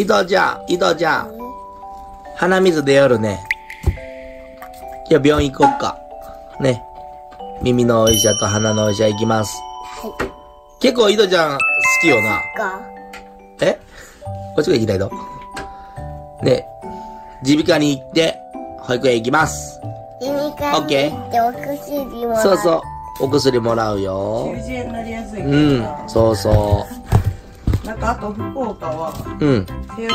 伊藤ちゃん、伊藤ちゃん。鼻水出よるね。いや、病院行こっか。ね。耳のお医者と鼻のお医者行きます。はい。結構伊藤ちゃん好きよな。か。え？こっちが行きたいとね。耳鼻科に行って、保育園行きます。耳からオッケー行ってお薬もらそうそう。お薬もらうよ。中耳炎になりやすいからうんさ、そうそなんかあと福岡はう。うん。手足口病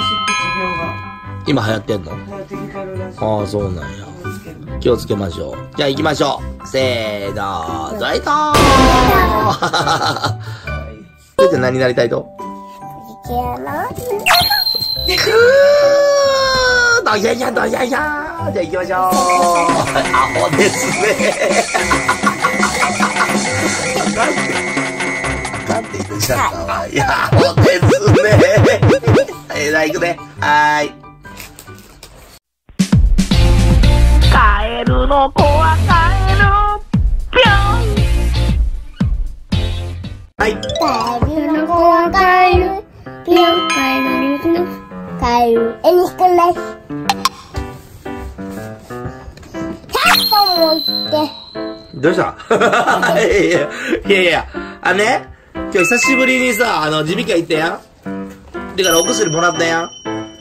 が今流行ってんの？流行ってきてるらしいああ、そうなんや。気をつける気をつけましょう。じゃあ行きましょう。せーの、ザイトーそれで何になりたいと？いけやな。くーどややどややじゃあ行きましょう。アホですね。ちゃったわ。いや、ですね。えー、じゃあ行くね。はーい。カエルの子はカエルぴょんはい。カエルの子はカエル。ピョンカエルのカエル。えにしくない。100本も行って。どうした？い やいやいやいや、あのね、今日久しぶりにさ、あの、耳鼻科行ったやん。だからお薬もらったやん。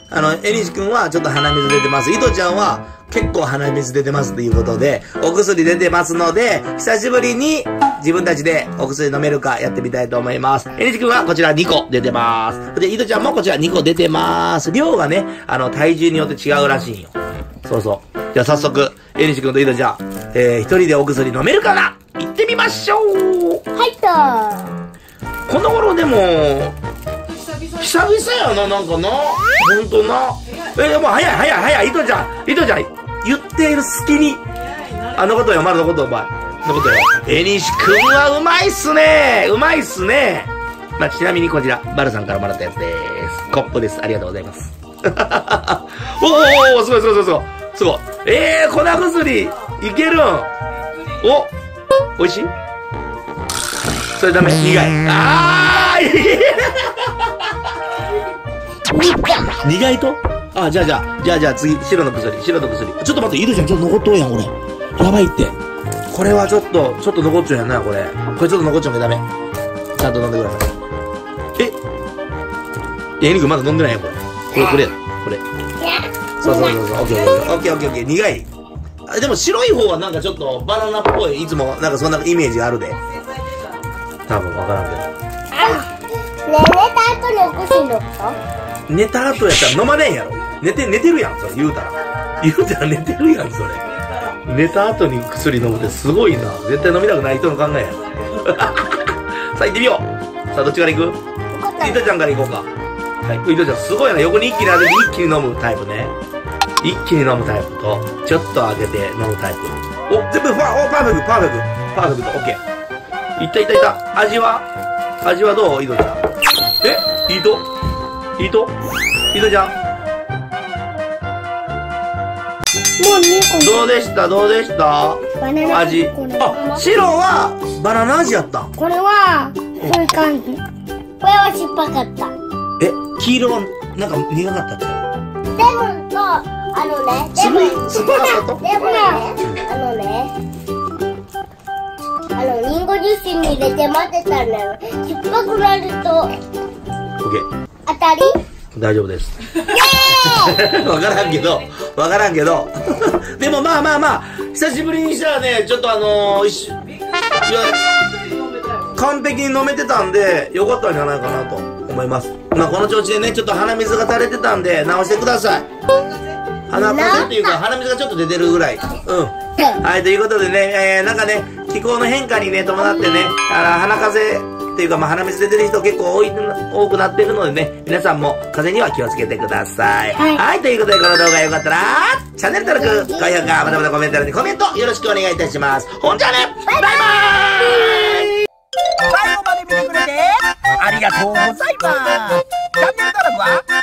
あの、えにし君はちょっと鼻水出てます。いとちゃんは結構鼻水出てますっていうことで、お薬出てますので、久しぶりに自分たちでお薬飲めるかやってみたいと思います。えにし君はこちら2個出てます。で、いとちゃんもこちら2個出てます。量がね、あの、体重によって違うらしいんよ。そうそう。じゃあ早速、えにし君といとちゃん、えー、一人でお薬飲めるかな？行ってみましょう入った。この頃でも、久々やな、なんかな。ほんとな。え、でも早い早い早い、いとちゃん、いとちゃん、言っている隙に、あのことよ、まだのことお前。のことよ。えにし君はうまいっすねうまいっすねまあ、ちなみにこちら、バルさんからもらったやつです。コップです。ありがとうございます。おーおーすごいすごいすごいすごい。すごい。えー、粉薬、いけるん。お、美味しい？それダメ苦い。あーい 苦いと？あ、じゃあじゃあ、じゃあじゃあ次、白の薬、白の薬。ちょっと待って、いるじゃん、ちょっと残っとうやん、これ。やばいって。これはちょっと、ちょっと残っちゃうやんな、これ。これちょっと残っちゃうのダメ。ちゃんと飲んでください。え？え、エニ君まだ飲んでないよ、これ。これ、これ、これ。そうそうそうそう、オッケーオッケーオッケーオッケーオッケー、苦い。あでも白い方はなんかちょっとバナナっぽい、いつもなんかそんなイメージがあるで。多分わからんけど。ねえ、寝た後にお薬飲った？寝た後やったら飲まねえんやろ。寝て、寝てるやん、それ言うたら。言うたら寝てるやん、それ。寝た後に薬飲むってすごいな。絶対飲みたくない人の考えや。さあ行ってみよう。さあどっちから行く？よかった伊藤ちゃんから行こうか。はい。伊藤ちゃんすごいな。横に一気に当てて一気に飲むタイプね。一気に飲むタイプと、ちょっと開けて飲むタイプ。お、全部ファ、お、パーフェクト、パーフェクト。パーフェクト、オッケー。いったいったいった。味は味はどう？伊藤ちゃん。え？伊藤伊藤伊藤ちゃん。もうね、こどうでした？どうでした？味。あ、白はバナナ味やった。んこれは、そういう感じ。これは酸っぱかった。え、黄色はなんか苦かったっけレモンと、あのね、レモン。レモンね、あのね、あの、リンゴジュースに入れて混ぜたらね、酸っぱくなると、オッケー。当たり？大丈夫です。わからんけど、わからんけど。でもまあまあまあ、久しぶりにしたらね、ちょっとあのー、一完璧に飲めてたんで、よかったんじゃないかなと思います。まあこの調子でね、ちょっと鼻水が垂れてたんで、直してください。鼻風っていうか、鼻水がちょっと出てるぐらい。うん。はい、ということでね、えー、なんかね、気候の変化にね、伴ってね、あの、鼻風邪っていうか、まあ、鼻水出てる人結構多い、多くなってるのでね、皆さんも風邪には気をつけてください。はい。はい、ということで、この動画が良かったら、チャンネル登録、高評価、またまたコメント欄にコメントよろしくお願いいたします。ほんじゃね、バイバーイ。最後まで見てくれてありがとう。ございますチャンネル登録は